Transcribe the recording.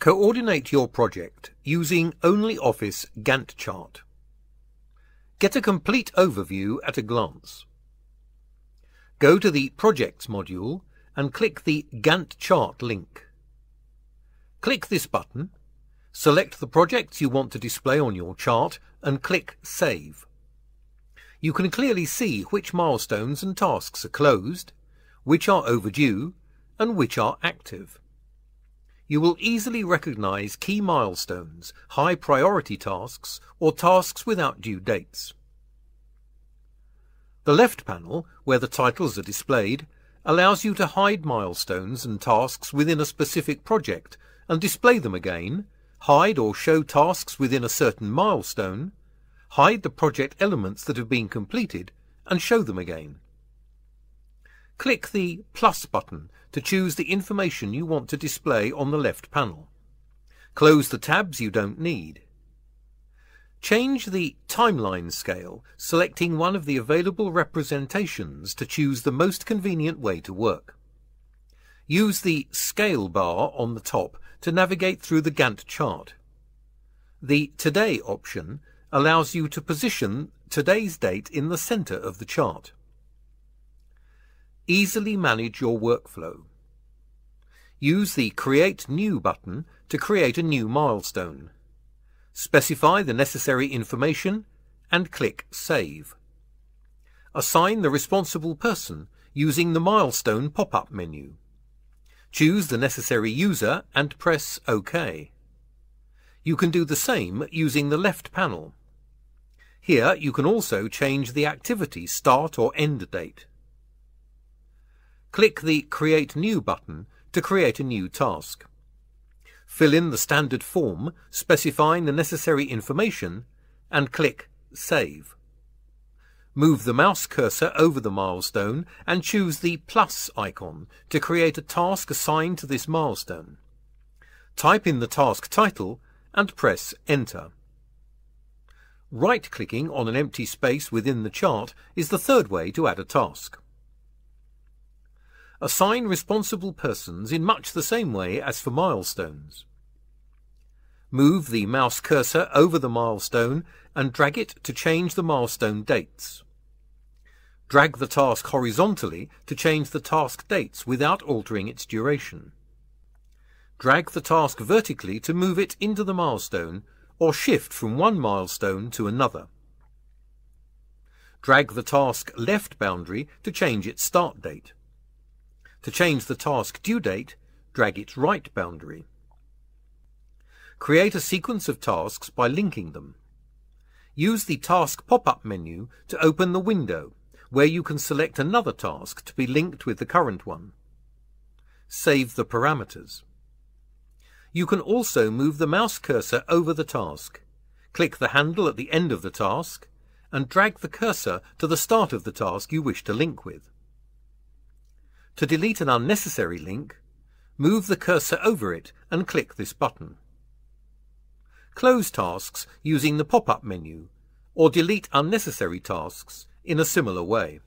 Coordinate your project using ONLYOFFICE Gantt chart. Get a complete overview at a glance. Go to the Projects module and click the Gantt chart link. Click this button, select the projects you want to display on your chart and click Save. You can clearly see which milestones and tasks are closed, which are overdue, and which are active you will easily recognize key milestones, high priority tasks, or tasks without due dates. The left panel, where the titles are displayed, allows you to hide milestones and tasks within a specific project and display them again, hide or show tasks within a certain milestone, hide the project elements that have been completed, and show them again. Click the plus button to choose the information you want to display on the left panel. Close the tabs you don't need. Change the timeline scale, selecting one of the available representations to choose the most convenient way to work. Use the Scale bar on the top to navigate through the Gantt chart. The Today option allows you to position today's date in the center of the chart. Easily manage your workflow. Use the Create New button to create a new milestone. Specify the necessary information and click Save. Assign the responsible person using the milestone pop-up menu. Choose the necessary user and press OK. You can do the same using the left panel. Here you can also change the activity start or end date. Click the Create New button to create a new task. Fill in the standard form specifying the necessary information and click Save. Move the mouse cursor over the milestone and choose the plus icon to create a task assigned to this milestone. Type in the task title and press Enter. Right-clicking on an empty space within the chart is the third way to add a task. Assign responsible persons in much the same way as for milestones. Move the mouse cursor over the milestone and drag it to change the milestone dates. Drag the task horizontally to change the task dates without altering its duration. Drag the task vertically to move it into the milestone or shift from one milestone to another. Drag the task left boundary to change its start date. To change the task due date, drag its right boundary. Create a sequence of tasks by linking them. Use the Task pop-up menu to open the window, where you can select another task to be linked with the current one. Save the parameters. You can also move the mouse cursor over the task. Click the handle at the end of the task and drag the cursor to the start of the task you wish to link with. To delete an unnecessary link, move the cursor over it and click this button. Close tasks using the pop-up menu, or delete unnecessary tasks in a similar way.